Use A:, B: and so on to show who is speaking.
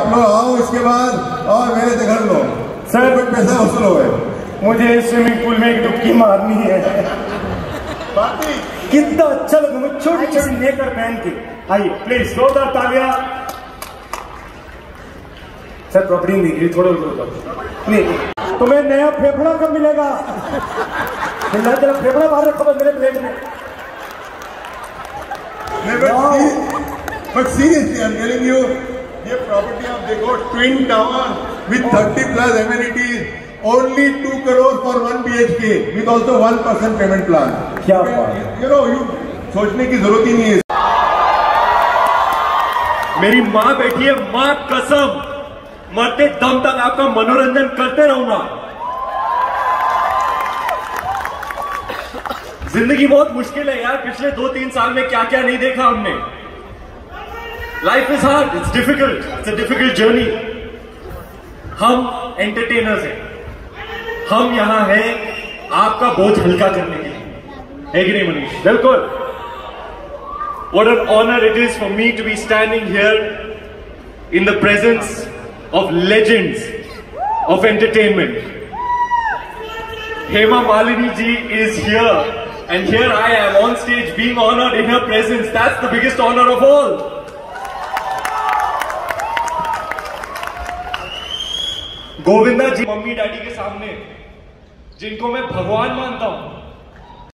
A: आप लोग आओ इसके बाद और मेरे से घर लो।
B: सर।
A: कुछ पैसा वसूल हो गए।
B: मुझे स्विमिंग पूल में एक डुबकी मारनी है। कितना अच्छा लगा मुझे छोटी छोटी नेकर पहन के। आइए प्लीज़ जोरदार तालियाँ। सर प्रॉपर्टी नहीं ये थोड़ा नहीं तुम्हें नया फेफड़ा कब मिलेगा? मिला तेरा फेफड़ा बाहर रखो बस मेरे प्लेट में।
A: But seriously I am telling you property आप देखो twin tower with 30 plus amenities only 2 crore for 1 BHK with also 1 percent payment plan
B: क्या बात
A: यू नो यू सोचने की ज़रूरत ही नहीं है।
C: मेरी माँ बैठी है माँ कसम। मरते दम तक आपका मनोरंजन करते रहूँगा ज़िंदगी बहुत मुश्किल है यार पिछले दो तीन साल में क्या क्या नहीं देखा हमने। Life is hard it's difficult it's a difficult journey हम एंटरटेनर्स हैं हम यहां हैं आपका बोझ हल्का करने के लिए है कि नहीं मनीष बिल्कुल What an honor it is for me to be standing here in the presence of legends of entertainment. Hema Malini ji is here, and here I am on stage being honored in her presence. That's the biggest honor of all. Govinda ji mummy daddy के सामने जिनको मैं भगवान मानता हूँ।